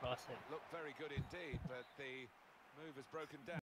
Cross it. Looked very good indeed, but the move has broken down.